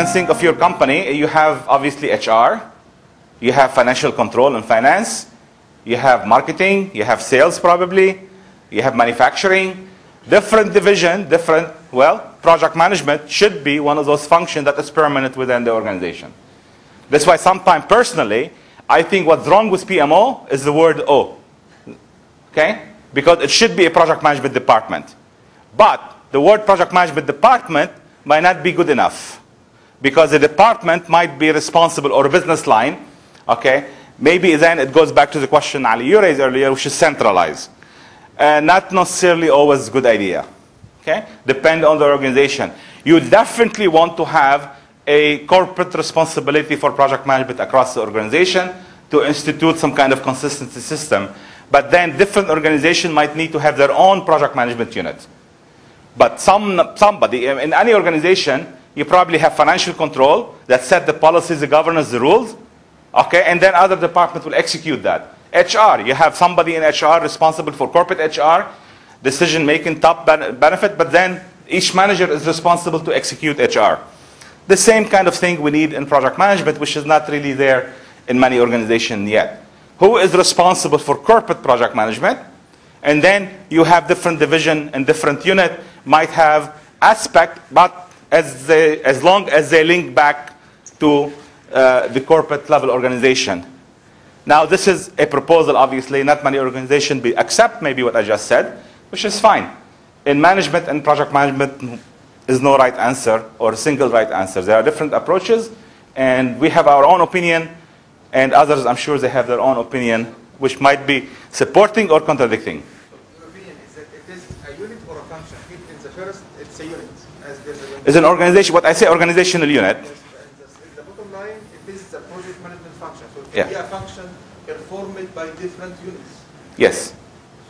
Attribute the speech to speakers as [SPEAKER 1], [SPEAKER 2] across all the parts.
[SPEAKER 1] can think of your company, you have obviously HR, you have financial control and finance, you have marketing, you have sales probably, you have manufacturing, different division, different, well, project management should be one of those functions that is permanent within the organization. That's why sometimes personally, I think what's wrong with PMO is the word O. Okay? Because it should be a project management department. But the word project management department might not be good enough. Because the department might be responsible or a business line, okay? Maybe then it goes back to the question Ali you raised earlier, which is centralized. Uh, not necessarily always a good idea. Okay? Depend on the organization. You definitely want to have a corporate responsibility for project management across the organization to institute some kind of consistency system. But then different organizations might need to have their own project management unit. But some, somebody, in any organization, you probably have financial control that set the policies, the governance, the rules, okay, and then other departments will execute that. HR, you have somebody in HR responsible for corporate HR, decision making, top benefit, but then each manager is responsible to execute HR. The same kind of thing we need in project management, which is not really there in many organizations yet. Who is responsible for corporate project management? And then you have different division and different unit might have aspect, but as, they, as long as they link back to uh, the corporate level organization. Now, this is a proposal, obviously. Not many organizations accept maybe what I just said, which is fine. In management and project management is no right answer or single right answer. There are different approaches, and we have our own opinion, and others, I'm sure, they have their own opinion, which might be supporting or contradicting.
[SPEAKER 2] Your opinion is that it is a unit or a function. If in the first, it's a unit. As there's a
[SPEAKER 1] Is an organization, what I say organizational unit,
[SPEAKER 2] the, bottom line, it is a project management function. So it
[SPEAKER 1] Yeah.
[SPEAKER 2] be a function performed by different units.
[SPEAKER 1] yes.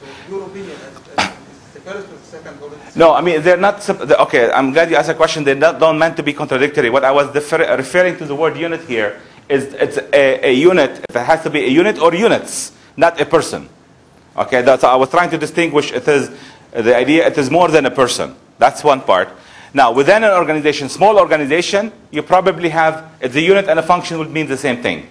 [SPEAKER 2] So your opinion, as, as is the first or the second or
[SPEAKER 1] No, I mean, they're not, okay, I'm glad you asked a question. They're not, don't meant to be contradictory. What I was defer- referring to the word unit here is it's a, a unit, it has to be a unit or units, not a person. Okay, that's, I was trying to distinguish it is, the idea, it is more than a person. That's one part. Now, within an organization, small organization, you probably have, the unit and a function would mean the same thing.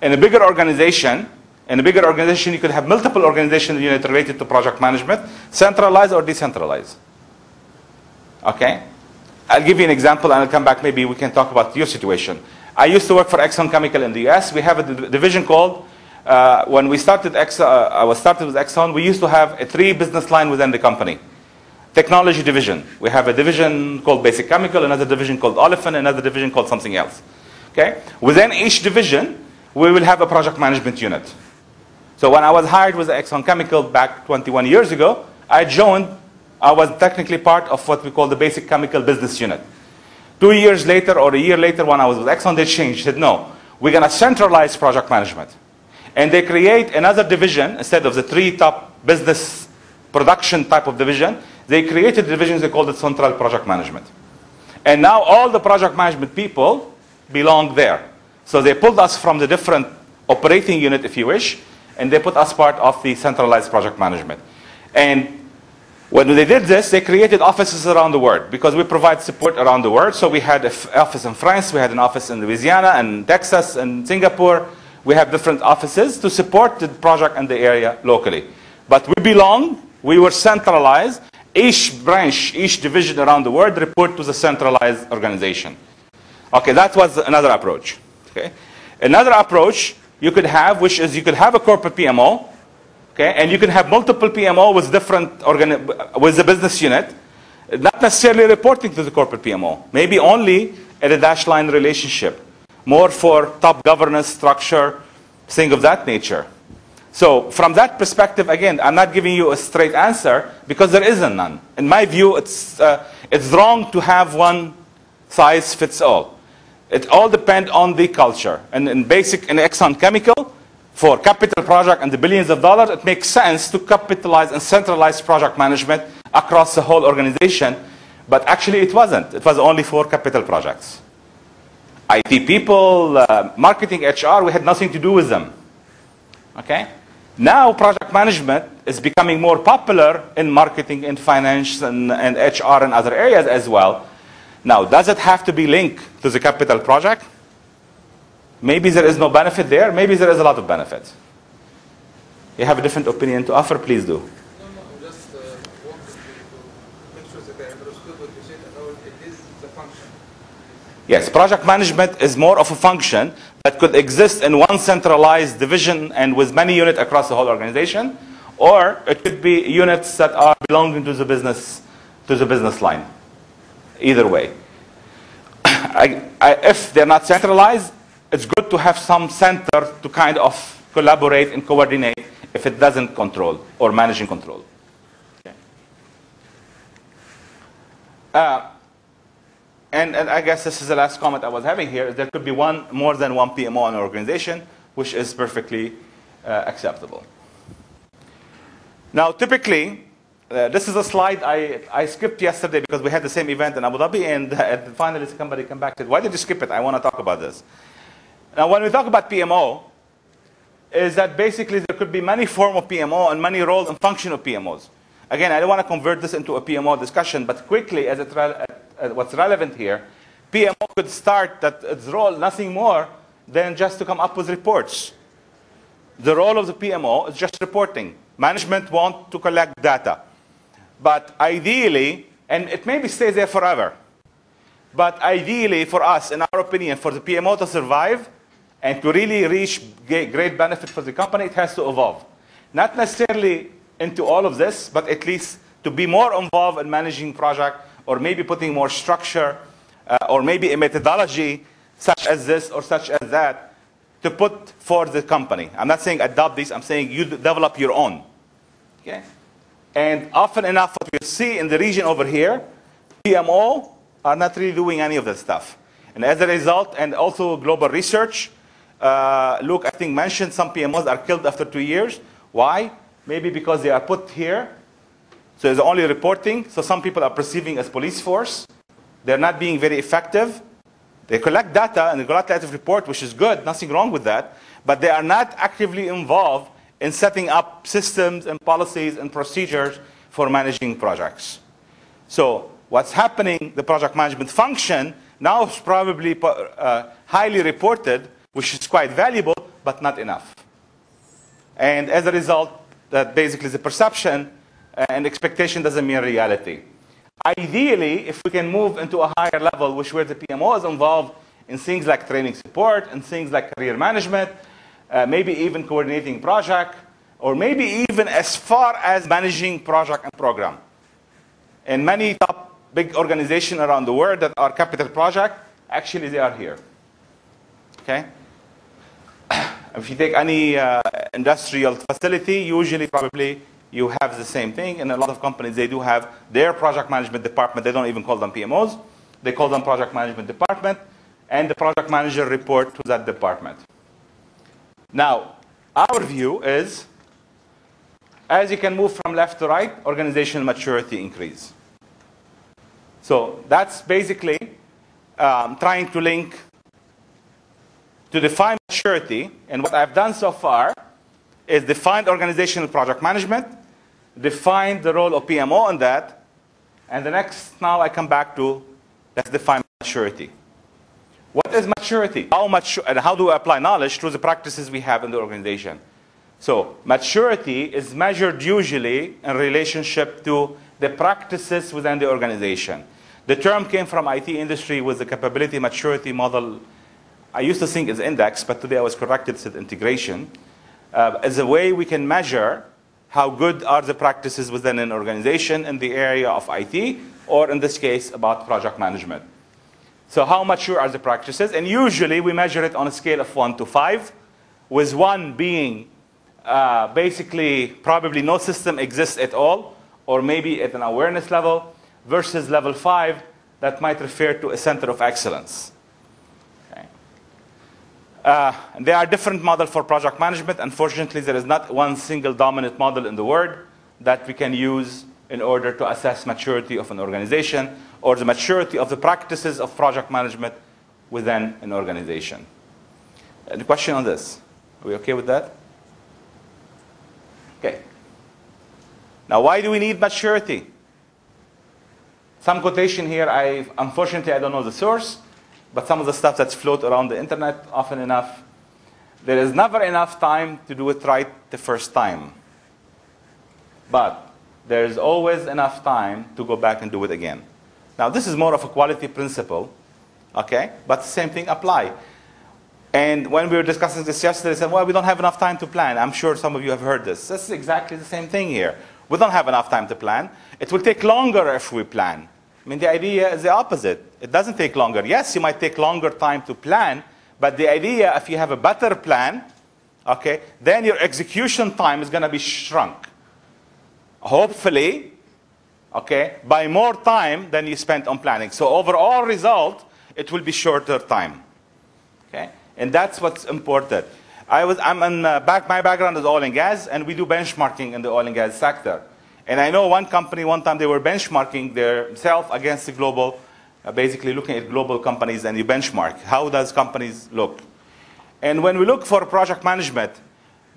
[SPEAKER 1] In a bigger organization, in a bigger organization, you could have multiple organizational units related to project management, centralized or decentralized. Okay? I'll give you an example and I'll come back. Maybe we can talk about your situation. I used to work for Exxon Chemical in the US. We have a division called, uh, when we started Exxon, uh, I was started with Exxon, we used to have a three business line within the company. Technology division. We have a division called Basic Chemical, another division called Olefin, another division called something else. Okay? Within each division, we will have a project management unit. So when I was hired with Exxon Chemical back 21 years ago, I joined, I was technically part of what we call the basic chemical business unit. Two years later or a year later when I was with Exxon, they changed, said no, we're going to centralize project management. And they create another division instead of the three top business production type of division, they created divisions, they called it central project management. And now all the project management people belong there. So they pulled us from the different operating unit, if you wish, and they put us part of the centralized project management. And when they did this, they created offices around the world because we provide support around the world. So we had an office in France, we had an office in Louisiana and Texas and Singapore. We have different offices to support the project and the area locally. But we belong, we were centralized. Each branch, each division around the world report to the centralized organization. Okay, that was another approach. Okay? Another approach you could have, which is you could have a corporate PMO, okay, and you can have multiple PMO with different organi- with the business unit, not necessarily reporting to the corporate PMO, maybe only at a dash line relationship, more for top governance structure, thing of that nature. So from that perspective, again, I'm not giving you a straight answer because there isn't none. In my view, it's, uh, it's wrong to have one size fits all. It all depends on the culture. And in basic, in Exxon Chemical, for capital project and the billions of dollars, it makes sense to capitalize and centralize project management across the whole organization. But actually, it wasn't. It was only for capital projects. IT people, uh, marketing, HR, we had nothing to do with them. Okay? Now, project management is becoming more popular in marketing, in finance, and, and HR, and other areas as well. Now, does it have to be linked to the capital project? Maybe there is no benefit there. Maybe there is a lot of benefit. You have a different opinion to offer, please do. Yes, project management is more of a function that could exist in one centralized division and with many units across the whole organization, or it could be units that are belonging to the business to the business line. Either way, I, I, if they're not centralized, it's good to have some center to kind of collaborate and coordinate if it doesn't control or managing control. Okay. Uh, and, and I guess this is the last comment I was having here. There could be one more than one PMO in an organization, which is perfectly uh, acceptable. Now, typically, uh, this is a slide I, I skipped yesterday because we had the same event in Abu Dhabi, and uh, finally somebody came back and said, "Why did you skip it? I want to talk about this." Now, when we talk about PMO, is that basically there could be many form of PMO and many roles and function of PMOs. Again, I don't want to convert this into a PMO discussion, but quickly, as uh, Uh, what's relevant here, PMO could start that uh, its role nothing more than just to come up with reports. The role of the PMO is just reporting. Management want to collect data. But ideally, and it maybe stays there forever, but ideally for us, in our opinion, for the PMO to survive and to really reach great benefit for the company, it has to evolve. Not necessarily into all of this, but at least to be more involved in managing project or maybe putting more structure uh, or maybe a methodology such as this or such as that to put for the company. I'm not saying adopt these, I'm saying you develop your own. Okay? And often enough, what we see in the region over here, PMO are not really doing any of that stuff. And as a result, and also global research, uh, Luc, I think, mentioned some PMOs are killed after two years. Why? Maybe because they are put here. So it's only reporting. So some people are perceiving as police force. They're not being very effective. They collect data and they collect data report, which is good, nothing wrong with that. But they are not actively involved in setting up systems and policies and procedures for managing projects. So what's happening, the project management function now is probably uh, highly reported, which is quite valuable, but not enough. And as a result, that basically the perception and expectation doesn't mean reality. Ideally, if we can move into a higher level, which where the PMO is involved in things like training support and things like career management, uh, maybe even coordinating project, or maybe even as far as managing project and program. In many top big organizations around the world that are capital project, actually they are here. Okay? If you take any uh, industrial facility, usually probably you have the same thing. And a lot of companies, they do have their project management department. They don't even call them PMOs. They call them project management department. And the project manager report to that department. Now, our view is, as you can move from left to right, organizational maturity increase. So that's basically um, trying to link to define maturity. And what I've done so far is define organizational project management, define the role of PMO on that, and the next, now I come back to, let's define maturity. What is maturity? How much, and how do we apply knowledge to the practices we have in the organization? So maturity is measured usually in relationship to the practices within the organization. The term came from IT industry with the capability maturity model. I used to think it's index, but today I was corrected, it's integration. Uh, as a way we can measure how good are the practices within an organization in the area of IT, or in this case, about project management. So how mature are the practices? And usually we measure it on a scale of 1 to 5, with 1 being uh, basically probably no system exists at all, or maybe at an awareness level, versus level 5 that might refer to a center of excellence. Uh, there are different models for project management. Unfortunately, there is not one single dominant model in the world that we can use in order to assess maturity of an organization or the maturity of the practices of project management within an organization. Any question on this? Are we okay with that? Okay. Now, why do we need maturity? Some quotation here, I, unfortunately, I don't know the source, but some of the stuff that's float around the internet often enough. There is never enough time to do it right the first time. But there is always enough time to go back and do it again. Now, this is more of a quality principle, okay? But the same thing apply. And when we were discussing this yesterday, they said, well, we don't have enough time to plan. I'm sure some of you have heard this. This is exactly the same thing here. We don't have enough time to plan. It will take longer if we plan. I mean, the idea is the opposite. It doesn't take longer. Yes, you might take longer time to plan, but the idea, if you have a better plan, okay, then your execution time is going to be shrunk. Hopefully, okay, by more time than you spent on planning. So overall result, it will be shorter time. Okay, and that's what's important. I was, I'm in, uh, back, my background is oil and gas, and we do benchmarking in the oil and gas sector. And I know one company, one time they were benchmarking themselves against the global, uh, basically looking at global companies and you benchmark. How does companies look? And when we look for project management,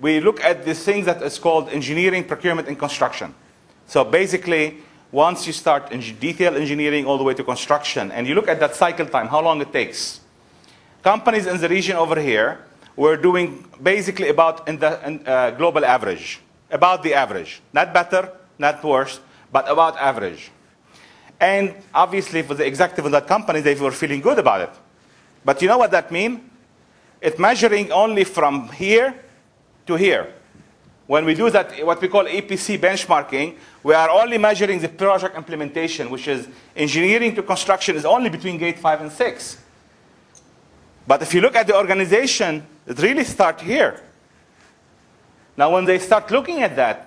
[SPEAKER 1] we look at the things that is called engineering, procurement, and construction. So basically, once you start in detail engineering all the way to construction, and you look at that cycle time, how long it takes. Companies in the region over here were doing basically about in the in, uh, global average, about the average, not better, not worse, but about average. And obviously, for the executive of that company, they were feeling good about it. But you know what that means? It's measuring only from here to here. When we do that, what we call EPC benchmarking, we are only measuring the project implementation, which is engineering to construction is only between gate 5 and 6. But if you look at the organization, it really starts here. Now, when they start looking at that,